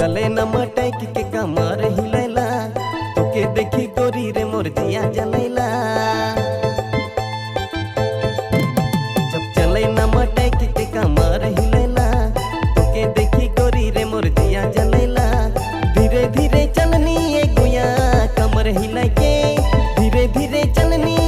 चले न मटैक के कमर हिलैला तोके देखी गोरी रे मोर जिया जलैला। जब चले न मटैक के कमर हिलैला तोके देखी गोरी रे मोर जिया जलैला। धीरे धीरे चलनी ए गुया कमर हिलैके